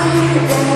I